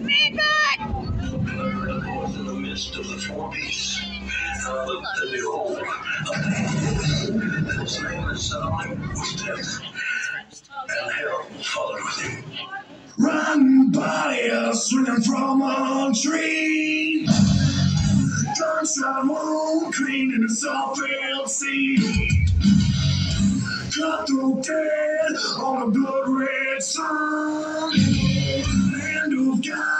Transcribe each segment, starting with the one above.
In the midst of the four beasts, and behold, a man whose name was death, and hell followed with him. Run a swinging from a tree. Gunshot wound clean in the soft filled sea. Cutthroat dead on a blood red sun. Hand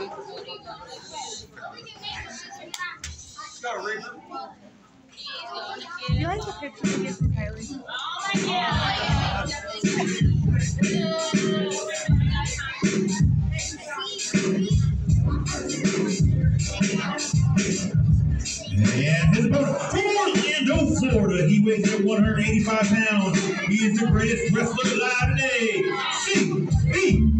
you like the picture we get from Kylie? And his opponent from Orlando, Florida, he weighs at 185 pounds. He is the greatest wrestler alive today. C.B.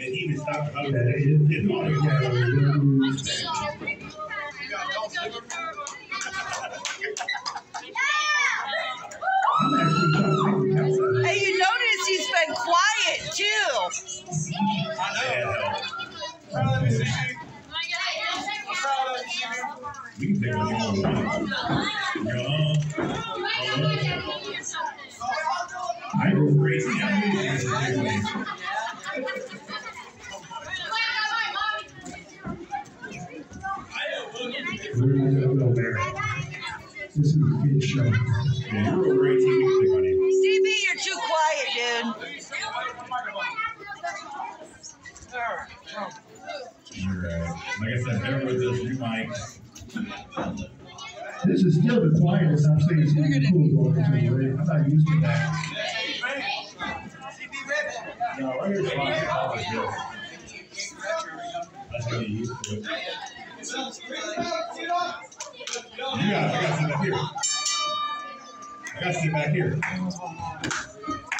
And he even stopped about that. It's Hey, you notice he's been quiet too. We can take one more. No. I go crazy. Bear with us. You might. This is still the quietest I've seen it's be cool going into the. I'm not used to that. No, right here's fine. It's always good. That's how you used to it. You I got to sit back here. I got to sit back here.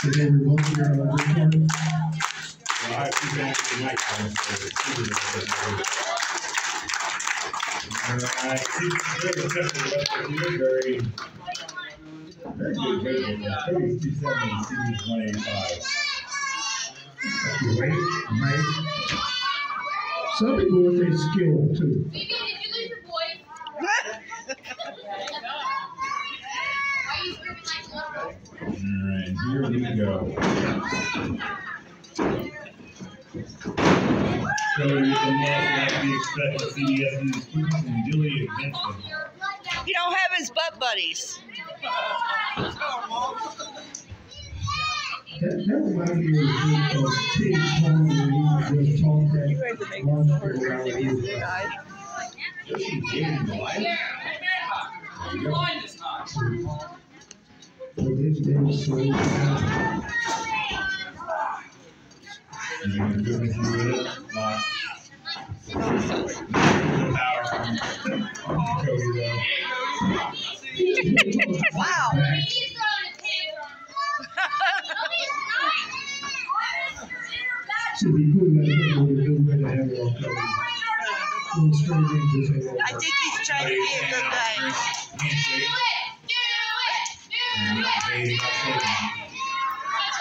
Did they revoke your uh, recording? Well, I have two back to the mic. So it's- it's- it's- it's- Alright, see, there's a couple of us here, very, very good. Some people too. Are you screaming like Laura? Alright, here we go. Cody with the loss like we to see SU's students and Dilly against them. You don't have his butt buddies. That, that reminds me of the pig pong just talked that. You had to make so hard out to of see his- these guys. Does she give him the light? There you go. So this day was so bad. He's gonna go it. Lock. Power from Cody though. Wow. Do. I think he's trying to be a good guy. Do it! Do it! Do it! I'm gonna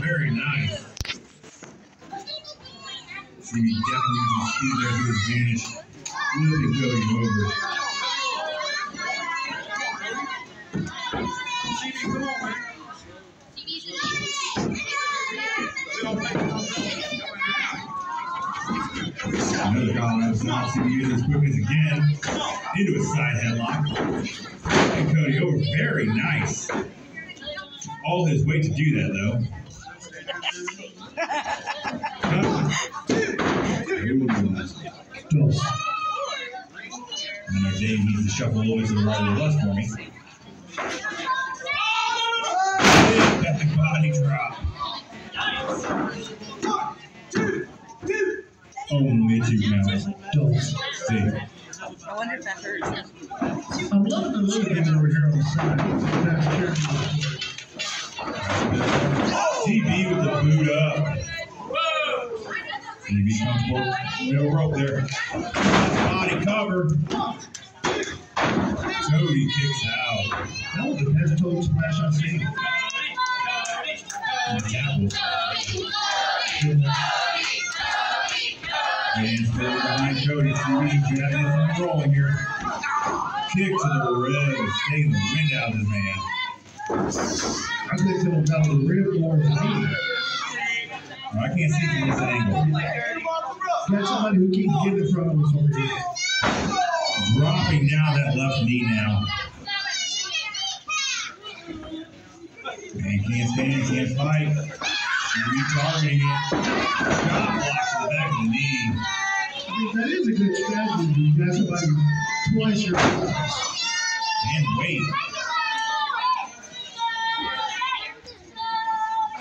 very nice. CB definitely using speed there to his advantage. Flipping Cody over. Another Colorado stop. CB using his quickness again. Into a side headlock. And Cody over. Very nice. All his weight to do that, though. Dos. And our Dave needs to shuffle a little bit to the right or the left for me. Big back body drop. Only two counts. Dos. See. I wonder if that hurts. I'm loving the little guy over here on the side. That's careful. CB with the boot up. CB comfortable. No rope there. Body cover. Cody kicks out. That was the best toe smash I've seen. Apple. And still behind Cody. CB got this one rolling here. Kick to the ribs. Taking the wind out of his man. I think it'll tell the rib more than. Oh, I can't see from this angle. Got somebody who keeps getting in front of us over here. Dropping down that left knee now. And can't stand, can't fight. Retargeting it. Chop block to back the knee. I mean, that is a good strategy. You got somebody twice your size. And wait.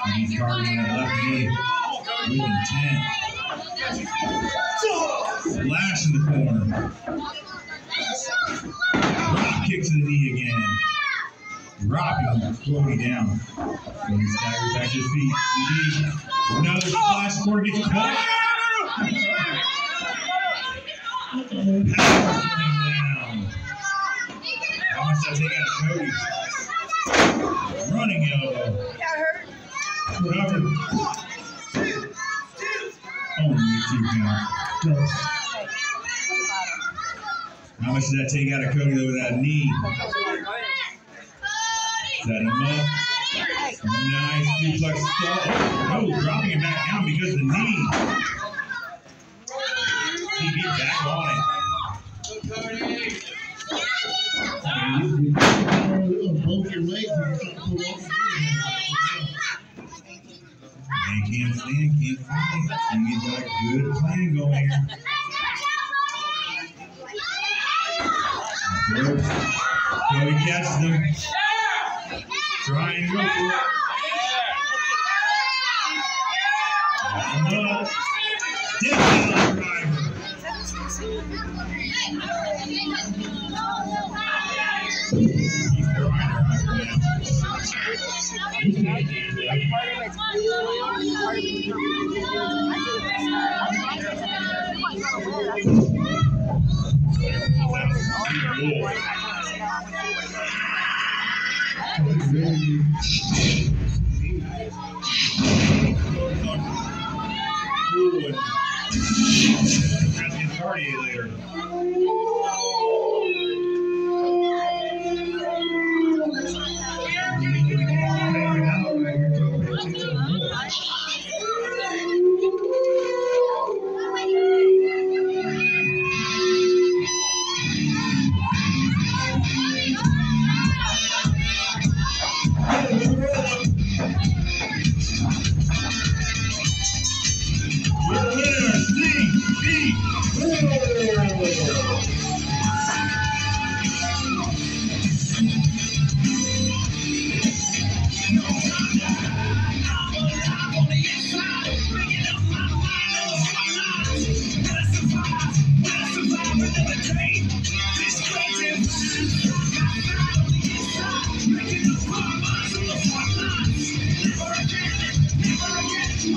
And he's targeting that left knee with intent. Splash in the corner. Drop kick to the knee again. Dropping Cody down. Cody staggers back to his feet. Another splash corner gets caught. That Cody? Running elbow. That hurt. Covered. Only oh, count. Dos. How much did that take out of Cody though with that knee? Set him up. Nice suplex stall. Oh, dropping it back down because of the knee. CB back on it. You- you put the power of both your legs and you pull off the knee. can't stand, can't fight. You get that good plan going here. Good. Cody catches them. Try and go for it. Dig down, driver. He's trying Cody's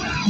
Yeah.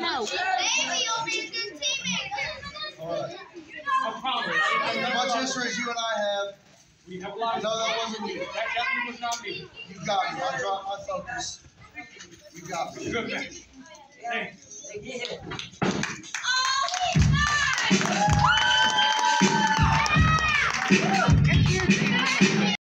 No. Maybe you'll be a good teammate. Alright. I promise. As much history as you and I have, We have a lot. No, that wasn't you. That definitely was not me. you got me. I dropped my focus. You got me. Good man. Thanks. Oh, he's nice.